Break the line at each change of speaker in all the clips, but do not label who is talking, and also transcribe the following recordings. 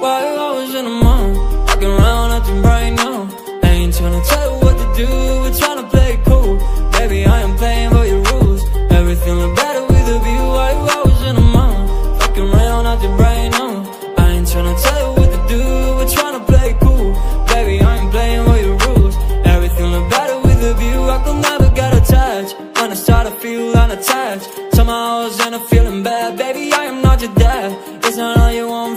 Why you always in the mood? Walking around acting right now. I ain't tryna tell you what to do We're tryna play it cool. Baby, I am playing by your rules. Everything look better with a view. Why you always in the mood? Walking around acting right now. I ain't tryna tell you what to do We're tryna play it cool. Baby, I am playing by your rules. Everything look better with a view. I could never get attached When I start to feel unattached. Somehow I was in a feeling bad. Baby, I am not your dad. It's not all you want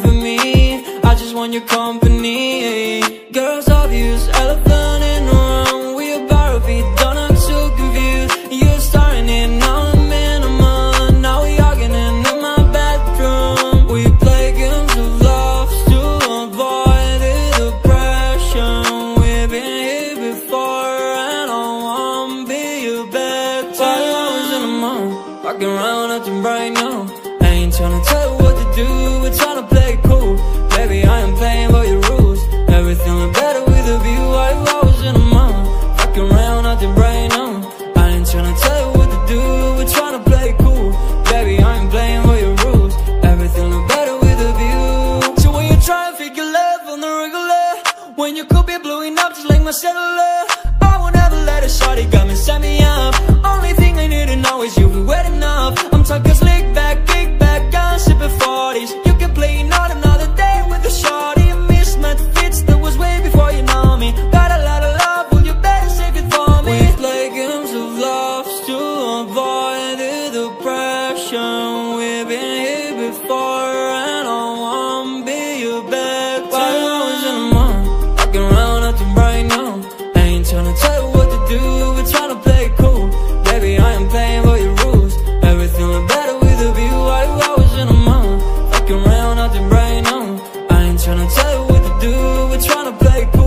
want your company. Girls obvious, elephant in the room. We about to be done, I'm so confused You're starting it, now I'm in a mood Now we arguing in my bedroom. We play games of love to avoid the depression. We've been here before and I won't be your better Why you always in the mood? Walking around acting right now I ain't tryna tell you what to do We're tryna When you could be blowing up just like my cellular. I will never let a shorty come and set me up. Only thing I need to know is you be wet enough. I'm talking slick back, kick back, gun sipping 40s You can play not another day with a shorty A mismatch fits that was way before you know me. Got a lot of love, will you better save it for me. We play games of love to avoid the depression tryna play